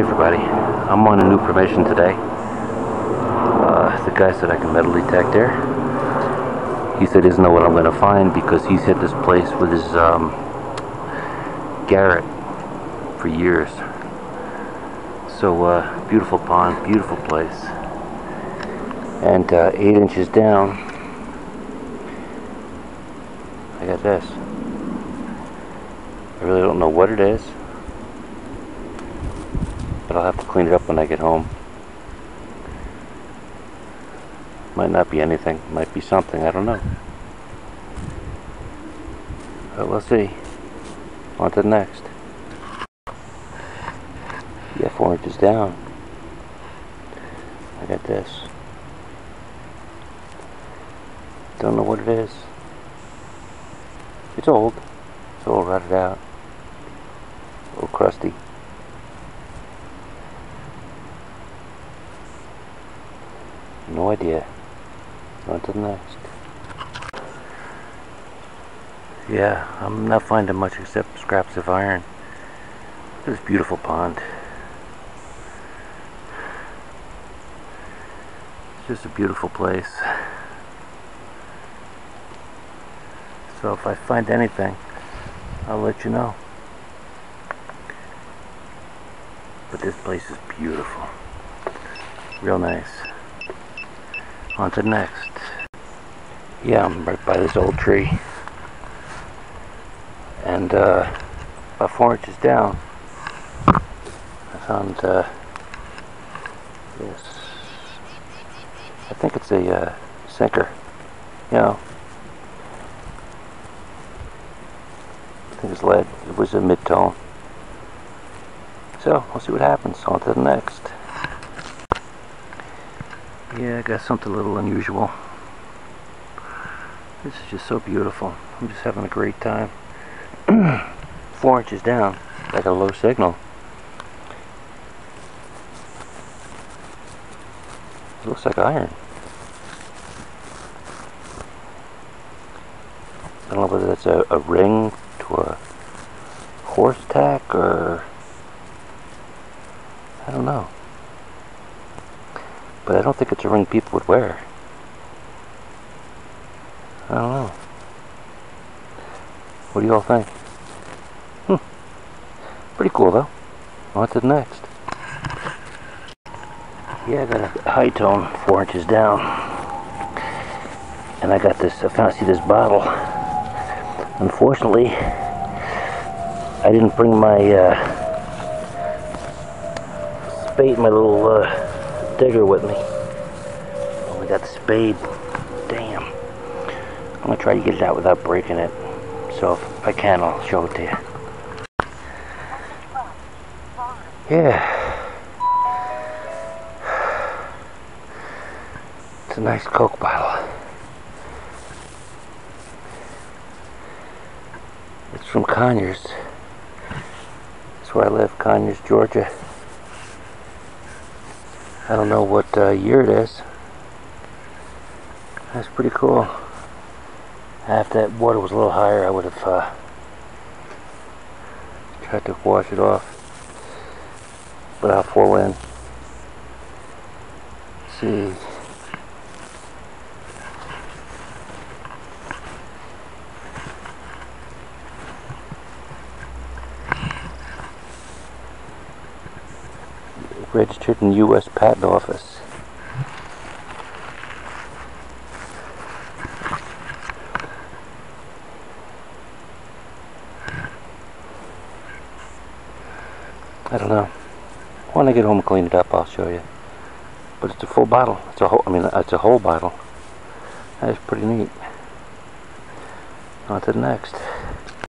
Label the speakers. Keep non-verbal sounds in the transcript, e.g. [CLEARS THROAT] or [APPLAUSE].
Speaker 1: everybody. I'm on a new permission today. Uh, the guy said I can metal detect there. He said he doesn't know what I'm going to find because he's hit this place with his um, Garrett for years. So, uh, beautiful pond, beautiful place. And uh, eight inches down, I got this. I really don't know what it is. But I'll have to clean it up when I get home. Might not be anything. Might be something. I don't know. But we'll see. On to the next. Yeah, four inches down. I got this. Don't know what it is. It's old. It's all rotted out. A little crusty. No idea. On to the next. Yeah, I'm not finding much except scraps of iron. This beautiful pond. It's just a beautiful place. So if I find anything, I'll let you know. But this place is beautiful. Real nice. On to next. Yeah, I'm right by this old tree. And uh, about four inches down, I found uh, this. I think it's a uh, sinker. You know, I think it's lead. It was a mid-tone. So, we'll see what happens. On to the next. Yeah, I got something a little unusual. This is just so beautiful. I'm just having a great time. [CLEARS THROAT] Four inches down, like a low signal. It looks like iron. I don't know whether that's a, a ring to a horse tack or I don't know. But I don't think it's a ring people would wear. I don't know. What do you all think? Hmm. Pretty cool though. To the next. Yeah, I got a high tone four inches down. And I got this, I found, see this bottle. Unfortunately, I didn't bring my uh, spade, my little uh, digger with me. Only got the spade. Damn. I'm gonna try to get it out without breaking it. So if I can, I'll show it to you. Yeah. It's a nice Coke bottle. It's from Conyers. That's where I live, Conyers, Georgia. I don't know what uh, year it is. That's pretty cool. If that water was a little higher, I would have uh, tried to wash it off. But forward in. see. Registered in U.S. Patent Office. I don't know. When I get home and clean it up, I'll show you. But it's a full bottle. It's a whole. I mean, it's a whole bottle. That's pretty neat. On to the next.